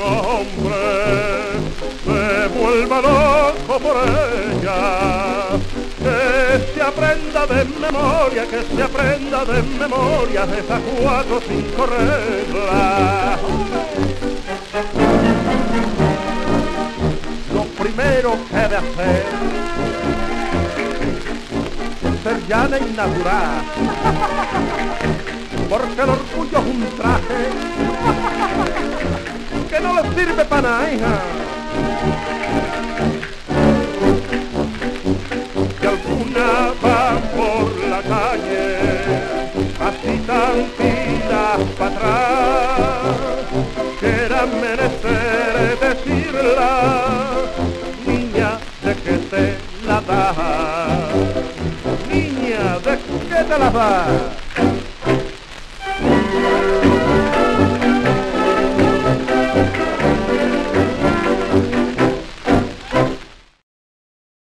hombre se vuelva loco por ella. Que se aprenda de memoria, que se aprenda de memoria esas cuatro cinco reglas. Lo primero que debe hacer ser llana y natural. Porque el orgullo es un traje que no sirve para nada, hija. Si alguna va por la calle, así tan para atrás, que era merecer decirla, niña, de que te la da, niña, de que te la da.